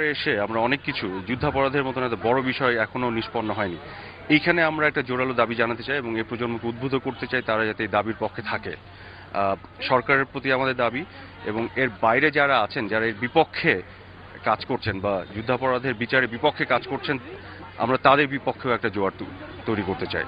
এসে আমরা অনেক কিছু যুদ্ধাপরাধের মতন এত বড় বিষয় এখনও নিষ্পন্ন হয়নি। এইখানে আমরা একটা জোরালো দাবি জানাতে চাই এবং এই প্রজন্মকে উদ্বুদ্ধ করতে চাই তারা যাতে এই দাবির পক্ষে থাকে। আহ, সরকারের প্রতি আমাদের দাবি এবং এর বাইরে যারা আছেন যারা এর বিপক্ষে কাজ করছেন বা যুদ্ধাপরাধের বিচারে বিপক্ষে কাজ করছেন আমরা তাদের বিপক্ষেও একটা জোয়ার তৈরি করতে চাই।